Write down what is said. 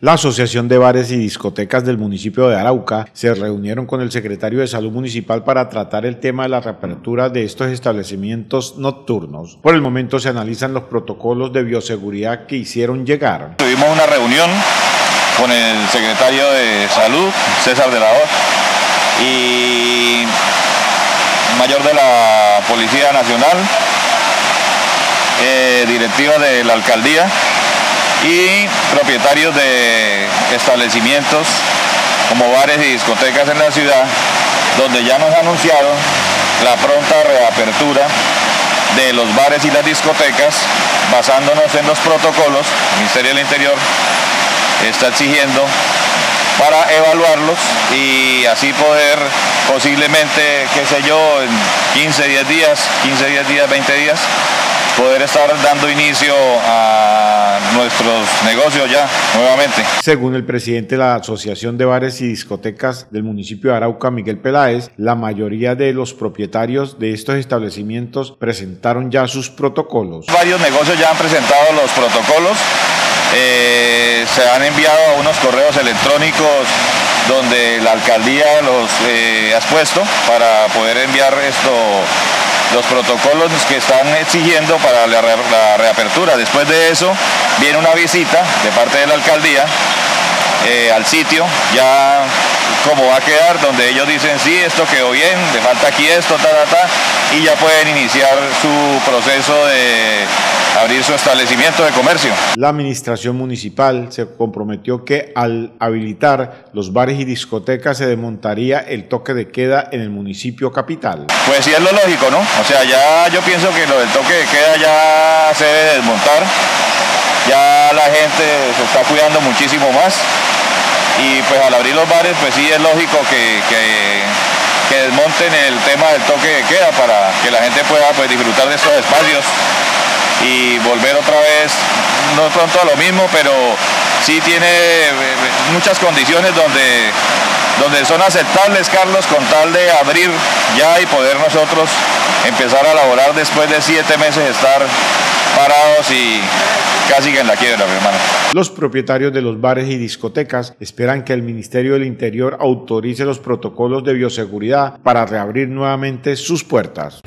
La Asociación de Bares y Discotecas del municipio de Arauca se reunieron con el secretario de Salud Municipal para tratar el tema de la reapertura de estos establecimientos nocturnos. Por el momento se analizan los protocolos de bioseguridad que hicieron llegar. Tuvimos una reunión con el secretario de Salud, César de la Hoz, y mayor de la Policía Nacional, eh, directiva de la Alcaldía y propietarios de establecimientos como bares y discotecas en la ciudad, donde ya nos anunciaron la pronta reapertura de los bares y las discotecas, basándonos en los protocolos, el Ministerio del Interior está exigiendo para evaluarlos y así poder posiblemente, qué sé yo, en 15, 10 días, 15, 10 días, 20 días, poder estar dando inicio a nuestros negocios ya nuevamente. Según el presidente de la Asociación de Bares y Discotecas del municipio de Arauca, Miguel Peláez, la mayoría de los propietarios de estos establecimientos presentaron ya sus protocolos. Varios negocios ya han presentado los protocolos. Eh, se han enviado a unos correos electrónicos donde la alcaldía los eh, ha expuesto para poder enviar esto los protocolos que están exigiendo para la, reapertura. Después de eso viene una visita de parte de la alcaldía eh, al sitio, ya como va a quedar, donde ellos dicen, sí, esto quedó bien, le falta aquí esto, ta, ta, ta, y ya pueden iniciar su proceso de abrir su establecimiento de comercio. La administración municipal se comprometió que al habilitar los bares y discotecas se desmontaría el toque de queda en el municipio capital. Pues sí es lo lógico, ¿no? O sea, ya yo pienso que lo del toque de queda ya se debe desmontar. Ya la gente se está cuidando muchísimo más y pues al abrir los bares pues sí es lógico que, que desmonten el tema del toque de queda para que la gente pueda pues, disfrutar de estos espacios y volver otra vez, no pronto a lo mismo, pero sí tiene eh, muchas condiciones donde, donde son aceptables, Carlos, con tal de abrir ya y poder nosotros empezar a laborar después de siete meses estar parados y casi que en la quiebra, mi hermano. Los propietarios de los bares y discotecas esperan que el Ministerio del Interior autorice los protocolos de bioseguridad para reabrir nuevamente sus puertas.